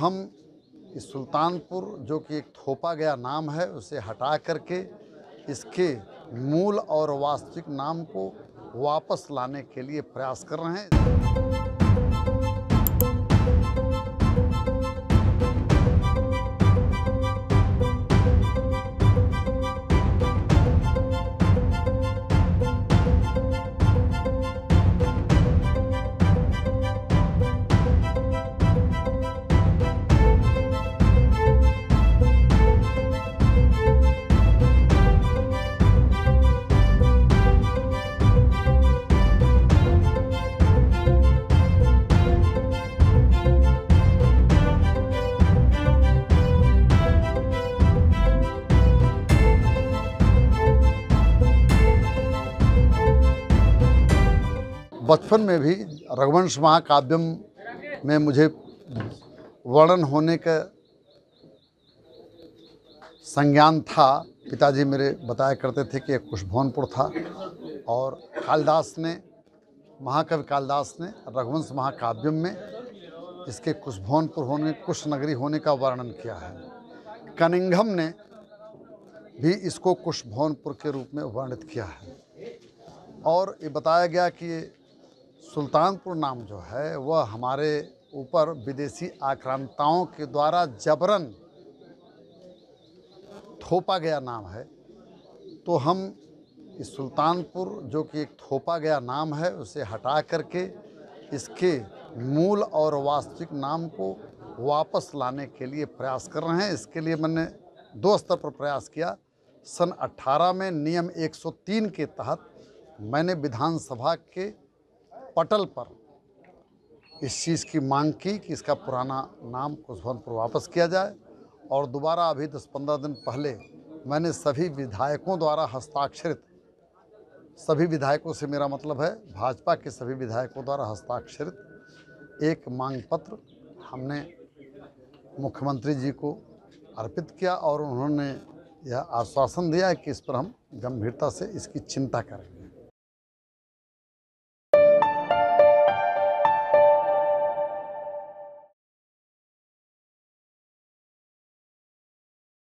हम इस सुल्तानपुर, जो कि एक थोपा गया नाम है, उसे हटा करके इसके मूल और वास्तविक नाम को वापस लाने के लिए प्रयास कर रहे हैं। बचपन में भी रघुवंश महाकाव्यम में मुझे वर्णन होने का संज्ञान था। पिताजी मेरे बताया करते थे कि एक कुशभवनपुर था और कालिदास ने, महाकवि कालिदास ने रघुवंश महाकाव्यम में इसके कुशभवनपुर होने कुश नगरी होने का वर्णन किया है। कनिंघम ने भी इसको कुशभवनपुर के रूप में वर्णित किया है। और ये बताया गया कि सुल्तानपुर नाम जो है, वह हमारे ऊपर विदेशी आक्रांताओं के द्वारा जबरन थोपा गया नाम है। तो हम इस सुल्तानपुर, जो कि एक थोपा गया नाम है, उसे हटा करके इसके मूल और वास्तविक नाम को वापस लाने के लिए प्रयास कर रहे हैं। इसके लिए मैंने दो स्तर पर प्रयास किया। सन 18 में नियम 103 के तहत मैंने विधानसभा के पटल पर। इस चीज़ की मांग की कि इसका पुराना नाम कुशभवनपुर वापस किया जाए और दोबारा अभी दस पंद्रह दिन पहले मैंने सभी विधायकों द्वारा हस्ताक्षरित, सभी विधायकों से मेरा मतलब है, भाजपा के सभी विधायकों द्वारा हस्ताक्षरित एक मांग पत्र हमने मुख्यमंत्री जी को अर्पित किया और उन्होंने यह आश्वासन दिया है कि इस पर हम गंभीरता से इसकी चिंता करेंगे।